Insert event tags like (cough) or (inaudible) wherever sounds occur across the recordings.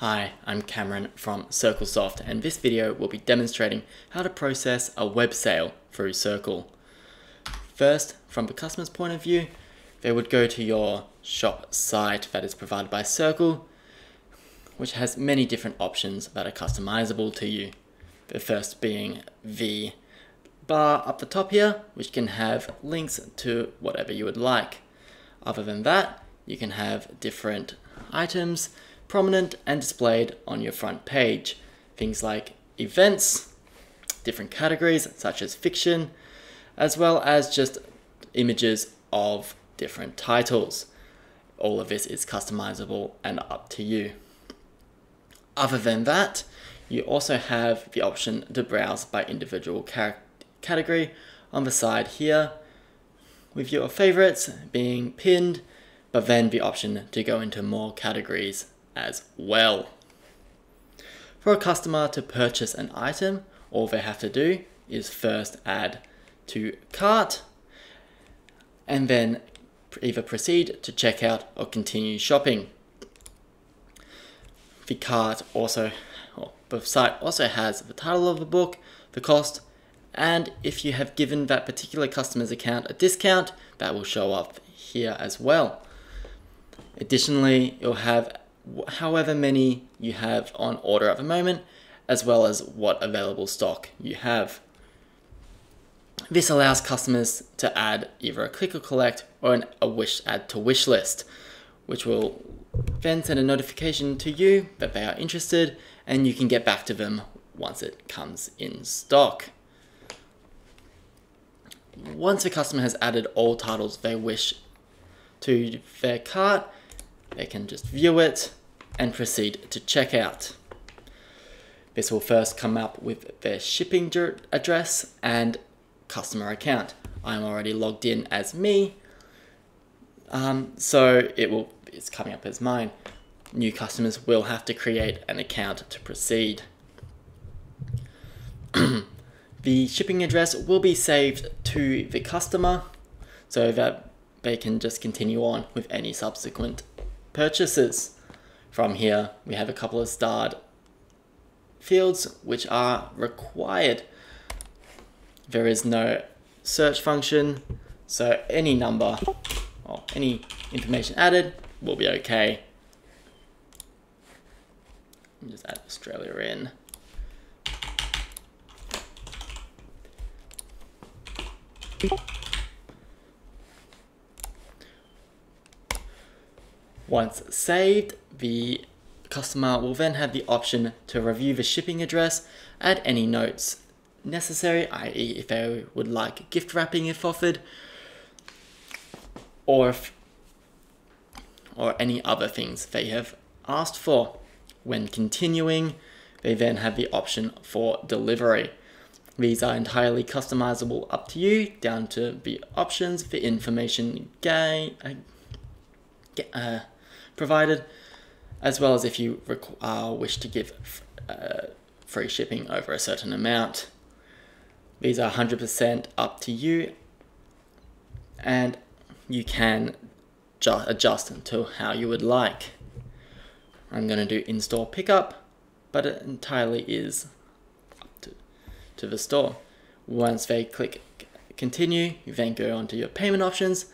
Hi, I'm Cameron from CircleSoft and this video will be demonstrating how to process a web sale through Circle. First, from the customer's point of view, they would go to your shop site that is provided by Circle, which has many different options that are customizable to you. The first being the bar up the top here, which can have links to whatever you would like. Other than that, you can have different items prominent and displayed on your front page. Things like events, different categories such as fiction, as well as just images of different titles. All of this is customizable and up to you. Other than that, you also have the option to browse by individual category on the side here, with your favorites being pinned, but then the option to go into more categories as well. For a customer to purchase an item, all they have to do is first add to cart and then either proceed to checkout or continue shopping. The cart also, or the site also has the title of the book, the cost, and if you have given that particular customer's account a discount, that will show up here as well. Additionally, you'll have however many you have on order at the moment, as well as what available stock you have. This allows customers to add either a click or collect or an, a wish add to wish list, which will then send a notification to you that they are interested and you can get back to them once it comes in stock. Once a customer has added all titles they wish to their cart, they can just view it and proceed to checkout. This will first come up with their shipping address and customer account. I'm already logged in as me, um, so it will it's coming up as mine. New customers will have to create an account to proceed. (clears throat) the shipping address will be saved to the customer so that they can just continue on with any subsequent purchases. From here, we have a couple of starred fields which are required. There is no search function, so any number or any information added will be okay. Just add Australia in. Once saved, the customer will then have the option to review the shipping address, add any notes necessary, i.e. if they would like gift wrapping if offered, or if, or any other things they have asked for. When continuing, they then have the option for delivery. These are entirely customizable up to you, down to the options for information gain, uh, uh, provided, as well as if you uh, wish to give uh, free shipping over a certain amount. These are 100% up to you and you can adjust to how you would like. I'm going to do in-store pickup, but it entirely is up to, to the store. Once they click continue, you then go onto your payment options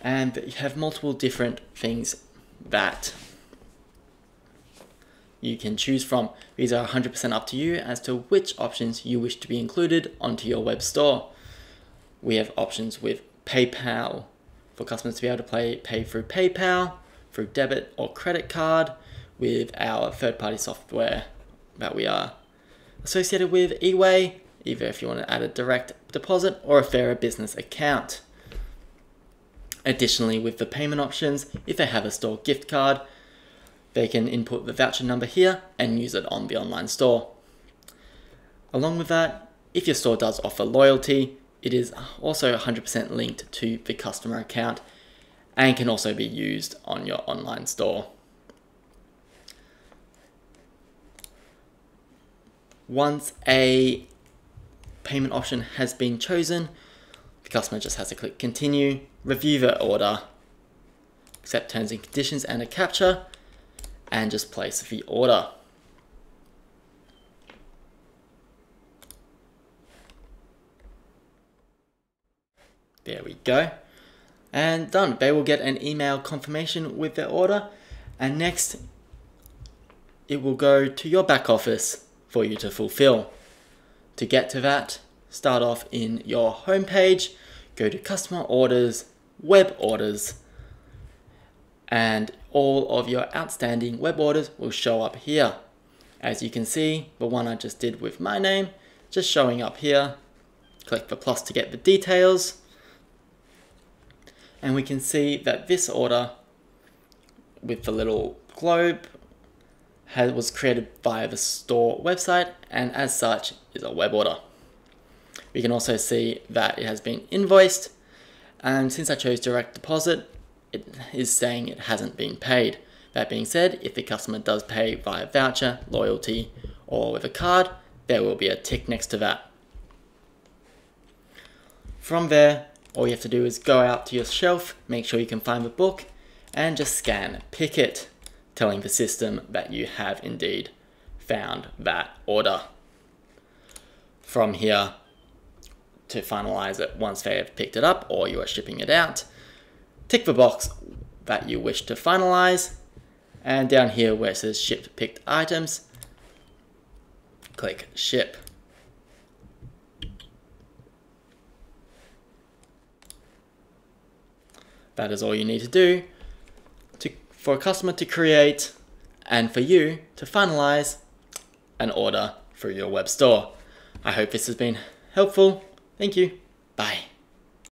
and you have multiple different things that you can choose from. These are 100% up to you as to which options you wish to be included onto your web store. We have options with PayPal for customers to be able to pay, pay through PayPal, through debit or credit card with our third-party software that we are associated with eWay, either if you want to add a direct deposit or a business account. Additionally, with the payment options, if they have a store gift card, they can input the voucher number here and use it on the online store. Along with that, if your store does offer loyalty, it is also 100% linked to the customer account and can also be used on your online store. Once a payment option has been chosen, customer just has to click continue, review the order, accept terms and conditions and a CAPTCHA, and just place the order. There we go. And done. They will get an email confirmation with their order. And next, it will go to your back office for you to fulfill. To get to that, start off in your home page, go to customer orders, web orders, and all of your outstanding web orders will show up here. As you can see, the one I just did with my name, just showing up here. Click the plus to get the details. And we can see that this order with the little globe was created via the store website and as such is a web order. We can also see that it has been invoiced and since I chose direct deposit, it is saying it hasn't been paid. That being said, if the customer does pay via voucher, loyalty, or with a card, there will be a tick next to that. From there, all you have to do is go out to your shelf, make sure you can find the book, and just scan pick it, telling the system that you have indeed found that order. From here, to finalize it once they have picked it up or you are shipping it out, tick the box that you wish to finalize, and down here where it says ship picked items, click ship. That is all you need to do to, for a customer to create and for you to finalize an order through your web store. I hope this has been helpful. Thank you. Bye.